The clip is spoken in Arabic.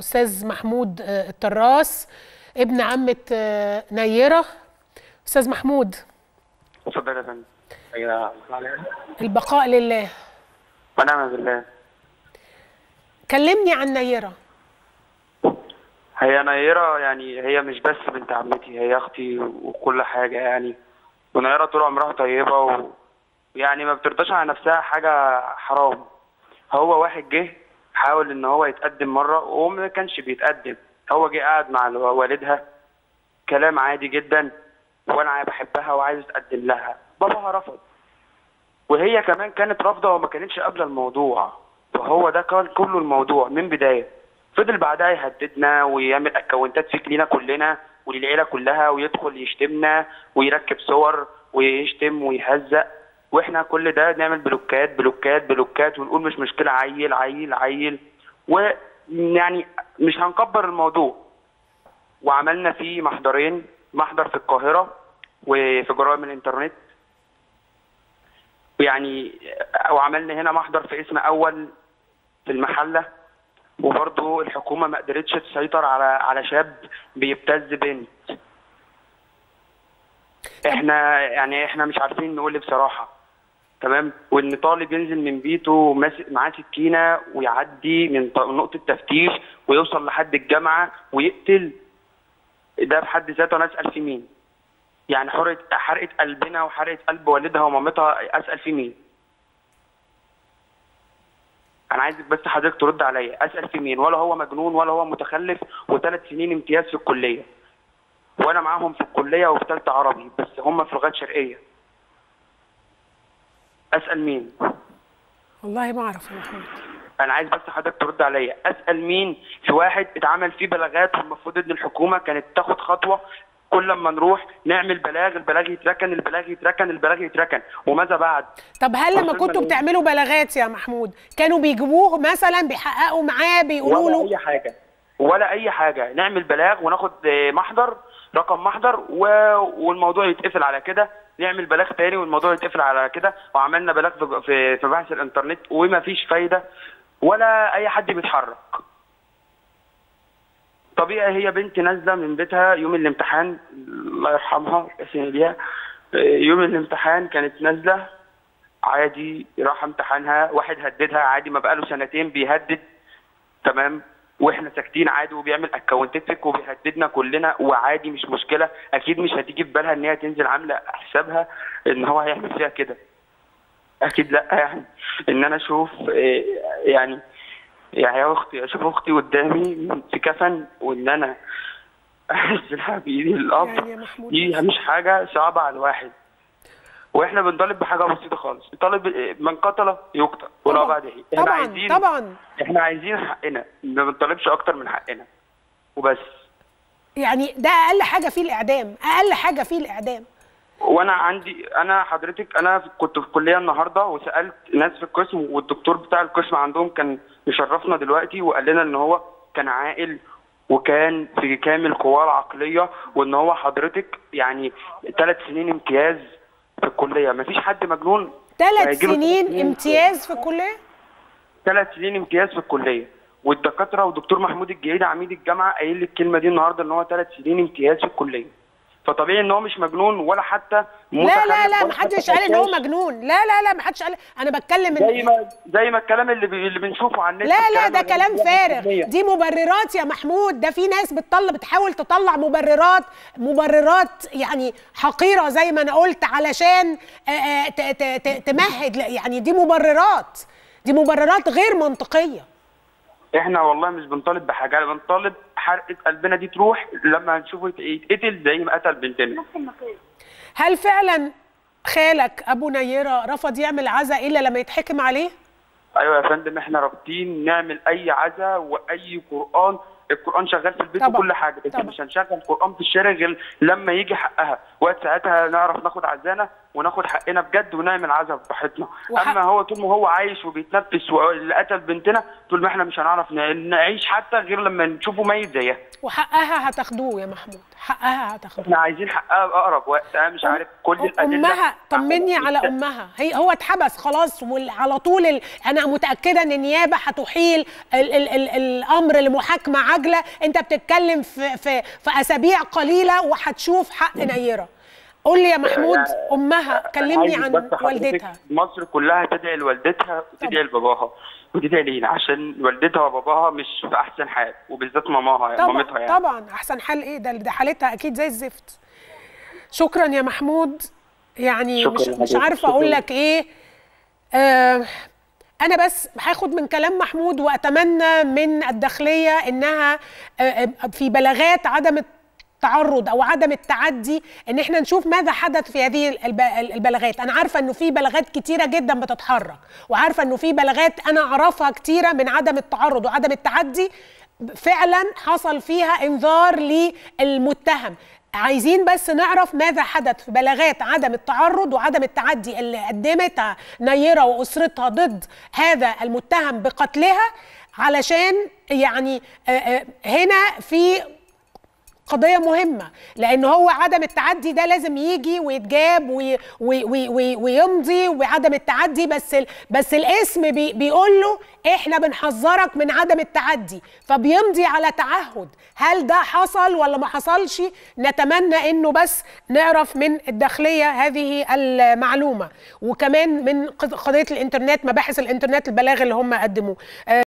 أستاذ محمود آه، الطراس ابن عمة آه، نيرة. أستاذ محمود. اتفضل يا فندم. أيوه البقاء لله. ونعم بالله. كلمني عن نيرة. هي نيرة يعني هي مش بس بنت عمتي هي أختي وكل حاجة يعني. ونيرة طول عمرها طيبة و... يعني ما بترضاش على نفسها حاجة حرام. هو واحد جه حاول إن هو يتقدم مرة وهو ما كانش بيتقدم. هو جه قعد مع والدها. كلام عادي جدا وأنا بحبها وعايز أتقدم لها. باباها رفض. وهي كمان كانت رافضة وما كانتش قابلة الموضوع. فهو ده كان كله الموضوع من بداية. فضل بعدها يهددنا ويعمل اكونتات فيك لينا كلنا وللعيلة كلها ويدخل يشتمنا ويركب صور ويشتم ويهزق. وإحنا كل ده نعمل بلوكات بلوكات بلوكات ونقول مش مشكلة عيل عيل عيل. ويعني مش هنكبر الموضوع. وعملنا فيه محضرين محضر في القاهرة وفي جرائم الإنترنت. ويعني وعملنا هنا محضر في قسم أول في المحلة. وبرضه الحكومة ما قدرتش تسيطر على على شاب بيبتز بنت. إحنا يعني إحنا مش عارفين نقول بصراحة. تمام؟ وإن طالب ينزل من بيته ماسك معاه سكينة ويعدي من نقطة تفتيش ويوصل لحد الجامعة ويقتل ده في حد ذاته أنا اسال في مين؟ يعني حرقه حرقة قلبنا وحرقة قلب والدها ومامتها اسال في مين؟ أنا عايزك بس حضرتك ترد عليا. اسال في مين؟ ولا هو مجنون ولا هو متخلف وثلاث سنين امتياز في الكلية. وأنا معاهم في الكلية وفي ثالثه عربي بس هم في لغات شرقية. أسأل مين؟ والله ما أعرف يا محمود. أنا عايز بس حضرتك ترد عليا. أسأل مين في واحد اتعمل فيه بلاغات والمفروض إن الحكومة كانت تاخد خطوة كل لما نروح نعمل بلاغ البلاغ يتركن البلاغ يتركن البلاغ يتركن. وماذا بعد؟ طب هل لما كنتوا. بتعملوا بلاغات يا محمود كانوا بيجيبوه مثلا بيحققوا معاه بيقولوا ولا له؟ أي حاجة. ولا أي حاجة. نعمل بلاغ وناخد آه، محضر رقم محضر و... والموضوع يتقفل على كده. نعمل بلاغ تاني والموضوع يتقفل على كده. وعملنا بلاغ في في, بحث الإنترنت وما فيش فايدة ولا أي حد بيتحرك. طبيعي هي بنت نازلة من بيتها يوم الامتحان الله يرحمها ليها يوم الامتحان كانت نازلة عادي راح امتحانها واحد هددها عادي ما بقاله سنتين بيهدد. تمام؟ وإحنا ساكتين عادي وبيعمل اكونتات فيك وبيهددنا كلنا وعادي مش مشكلة. أكيد مش هتيجي في بالها إن هي تنزل عاملة حسابها إن هو هيعمل فيها كده. أكيد لأ يعني. إن أنا أشوف إيه، يعني يعني يا أختي أشوف أختي قدامي في كفن وإن أنا أنزلها بإيدي الأب. يعني دي مش حاجة صعبة على الواحد. وإحنا بنطالب بحاجة بسيطة خالص. طالب من قتل يقتل ولا بعد إيه إحنا طبعا عايزين طبعا. إحنا عايزين حقنا. ما بنطالبش أكتر من حقنا. وبس. يعني ده أقل حاجة فيه الإعدام أقل حاجة فيه الإعدام. وأنا عندي أنا حضرتك أنا كنت في الكليه النهارده وسألت ناس في القسم والدكتور بتاع القسم عندهم كان مشرفنا دلوقتي وقال لنا إن هو كان عاقل وكان في كامل قواه العقلية وإن هو حضرتك يعني ثلاث سنين امتياز في الكلية. مفيش حد مجنون؟ ثلاث سنين امتياز في الكلية؟ ثلاث سنين امتياز في الكلية. والدكاترة ودكتور محمود الجيد عميد الجامعة قايل لي الكلمة دي النهارده إن هو ثلاث سنين امتياز في الكلية. فطبيعي إن هو مش مجنون ولا حتى لا لا لا ما حدش قال إن هو. مجنون. لا لا لا ما حدش قال أنا بتكلم زي ما زي ما الكلام اللي, بي... اللي بنشوفه على النت لا لا ده كلام فارغ. دي مبررات يا محمود. ده في ناس بتطلع بتحاول تطلع مبررات مبررات يعني حقيرة زي ما أنا قلت علشان ت- ت- ت- تمهد. يعني دي مبررات. دي مبررات غير منطقية. إحنا والله مش بنطالب بحاجة بنطالب حرقة قلبنا دي تروح لما هنشوفه يتقتل زي ما قتل بنتنا. هل فعلا خالك أبو نيرة رفض يعمل عزاء إلا لما يتحكم عليه؟ أيوه يا فندم إحنا رابطين نعمل أي عزا وأي قرآن. القرآن شغال في البيت طبعا. وكل حاجة لكن طبعا. مش هنشغل القرآن في الشارع غير لما يجي حقها. وقت ساعتها نعرف ناخد عزانا وناخد حقنا بجد ونعمل عزا براحتنا. وحق- أما هو طول ما هو عايش وبيتنفس واللي قتل بنتنا طول ما إحنا مش هنعرف نعيش حتى غير لما نشوفه ميت زيها. وحقها هتاخدوه يا محمود. حقها هتاخدوه. إحنا عايزين حقها بأقرب وقت. أنا مش عارف كل الأدلة أمها طمني على أمها. هي هو اتحبس خلاص وعلى طول ال... أنا متأكدة إن النيابه هتحيل ال... ال... ال... الأمر لمحاكمة عاجلة. أنت بتتكلم في في في أسابيع قليلة وهتشوف حق نيرة. قول لي يا محمود أمها كلمني عن والدتها. مصر كلها تدعي لوالدتها وتدعي لباباها وتدعي لينا عشان والدتها وباباها مش في أحسن حال وبالذات ماماها طبعا مامتها يعني. طبعا. أحسن حال إيه؟ ده ده حالتها أكيد زي الزفت. شكرا يا محمود. يعني شكراً مش مش عارفة أقول. لك إيه. آه أنا بس هاخد من كلام محمود وأتمنى من الداخلية إنها آه، آه، في بلاغات عدم التعرض أو عدم التعدي إن إحنا نشوف ماذا حدث في هذه الب- البلاغات. أنا عارفة إنه في بلاغات كتيرة جدا بتتحرك وعارفة إنه في بلاغات أنا أعرفها كتيرة من عدم التعرض وعدم التعدي فعلا حصل فيها إنذار للمتهم. عايزين بس نعرف ماذا حدث في بلاغات عدم التعرض وعدم التعدي اللي قدمتها نيرة وأسرتها ضد هذا المتهم بقتلها علشان يعني هنا في قضية مهمة لأن هو عدم التعدي ده لازم يجي ويتجاب وي وي وي وي ويمضي وعدم التعدي. بس ال بس القسم بي بيقول له إحنا بنحذرك من عدم التعدي فبيمضي على تعهد. هل ده حصل ولا ما حصلش؟ نتمنى إنه بس نعرف من الداخلية هذه المعلومة. وكمان من قضية الإنترنت مباحث الإنترنت البلاغ اللي هم قدموه.